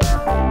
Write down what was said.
Bye.